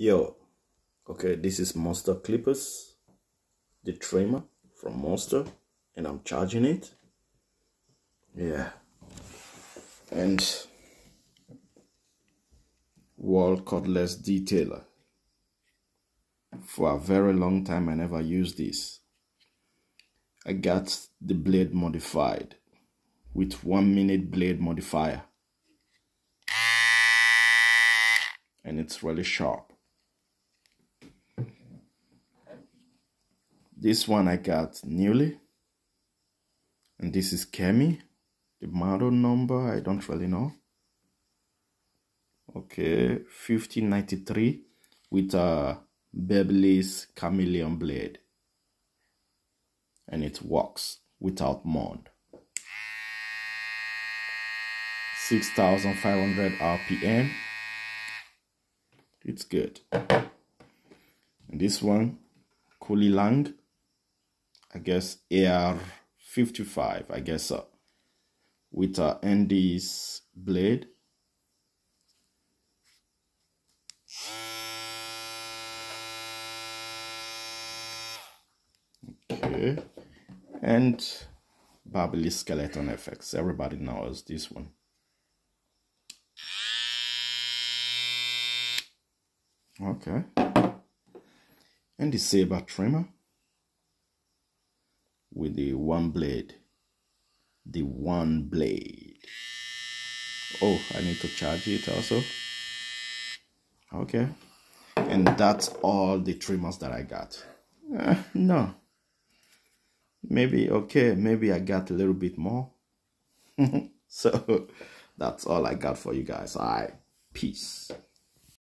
yo okay this is monster clippers the trimmer from monster and i'm charging it. Yeah. And Wahl cordless detailer. For a very long time i never used this. I got the blade modified with one minute blade modifier. And it's really sharp this one I got newly and this is Kemei the model number I don't really know. Okay 1593 with a Babyliss chameleon blade. And it works without mod 6500 rpm it's good. And this one Kuli Lang I guess AR55 I guess so with uh, a Andis blade. Okay. And Babyliss skeleton FX everybody knows this one. Okay. And the saber trimmer with the one blade. The one blade. Oh, I need to charge it also. Okay. And that's all the trimmers that I got. Uh, no. Maybe, okay, maybe I got a little bit more. so that's all I got for you guys. All right. Peace.